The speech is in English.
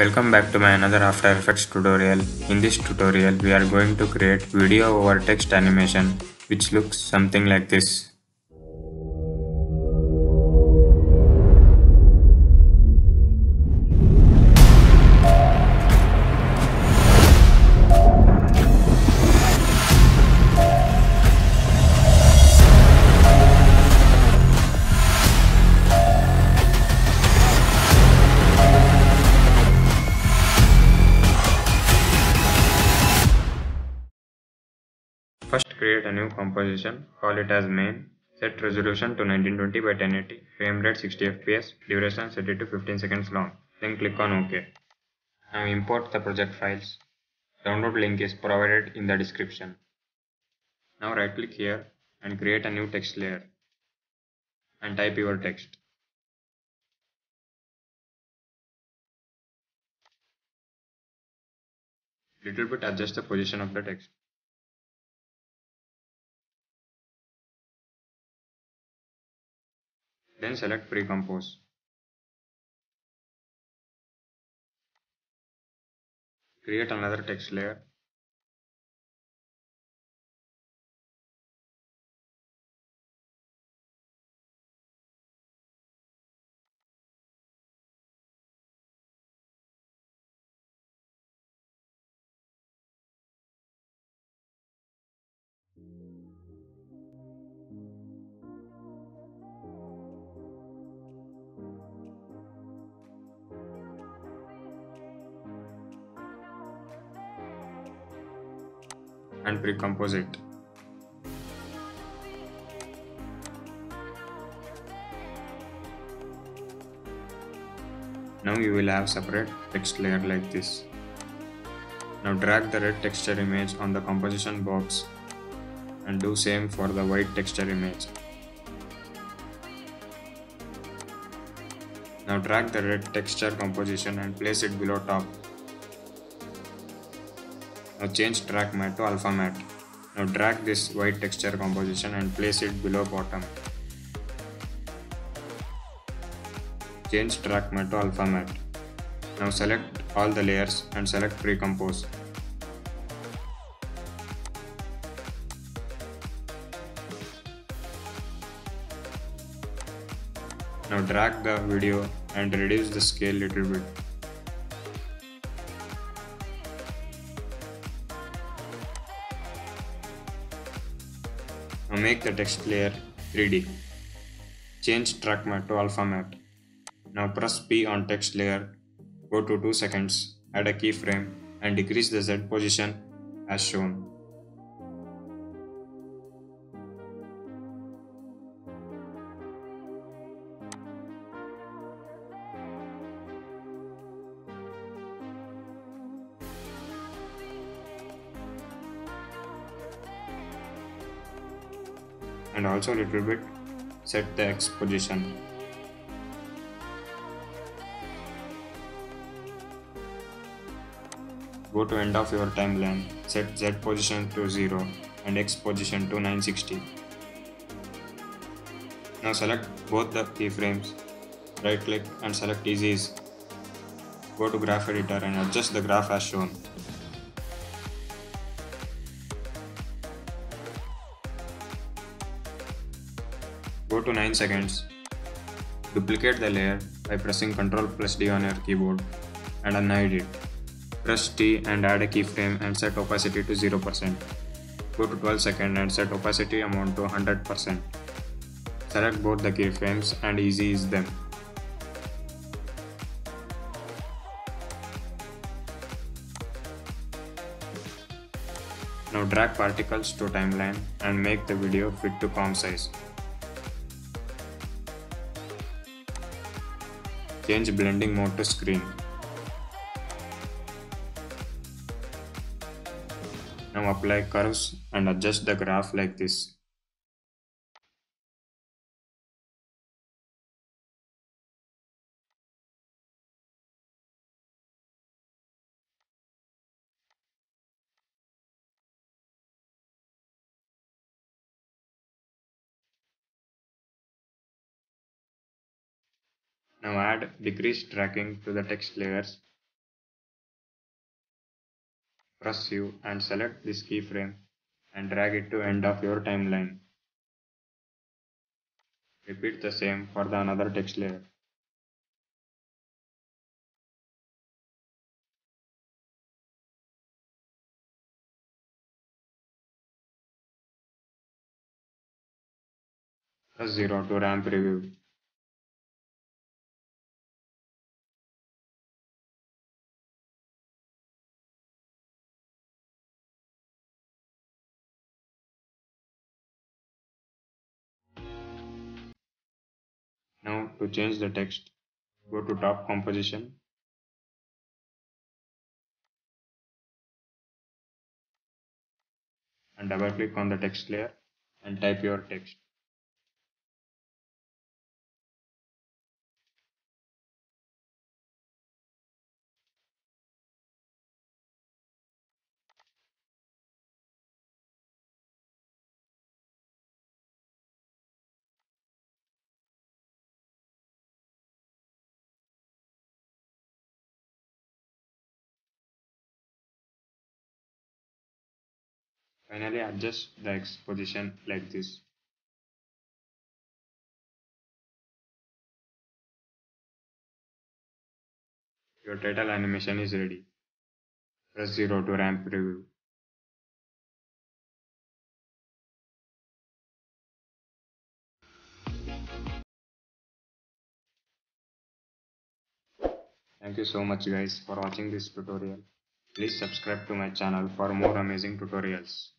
Welcome back to my another After Effects tutorial. In this tutorial we are going to create video over text animation which looks something like this. First create a new composition, call it as main, set resolution to 1920 by 1080, frame rate 60 fps, duration set it to 15 seconds long, then click on OK. Now import the project files. Download link is provided in the description. Now right click here and create a new text layer and type your text. Little bit adjust the position of the text. Then select pre-compose. Create another text layer. And pre-compose it. Now you will have separate text layer like this. Now drag the red texture image on the composition box and do same for the white texture image. Now drag the red texture composition and place it below top. Now change track matte to alpha matte. Now drag this white texture composition and place it below bottom. Change track matte to alpha matte. Now select all the layers and select pre-compose. Now drag the video and reduce the scale little bit. Now make the text layer 3D. Change track matte to alpha matte. Now press P on text layer, go to 2 seconds, add a keyframe and decrease the Z position as shown. And also little bit set the X position. Go to end of your timeline, set Z position to 0 and X position to 960. Now select both the keyframes, right click and select ease. Go to graph editor and adjust the graph as shown. Go to 9 seconds. Duplicate the layer by pressing Ctrl plus D on your keyboard and unhide it. Press T and add a keyframe and set opacity to 0%. Go to 12 seconds and set opacity amount to 100%. Select both the keyframes and easy ease them. Now drag particles to timeline and make the video fit to comp size. Change blending mode to screen. Now apply curves and adjust the graph like this. Now add decrease tracking to the text layers Press U and select this keyframe and drag it to end of your timeline. Repeat the same for the another text layer. Press 0 to RAM preview. To change the text, go to top composition. And double click on the text layer and type your text. Finally adjust the X position like this. Your title animation is ready. Press 0 to RAM preview. Thank you so much guys for watching this tutorial. Please subscribe to my channel for more amazing tutorials.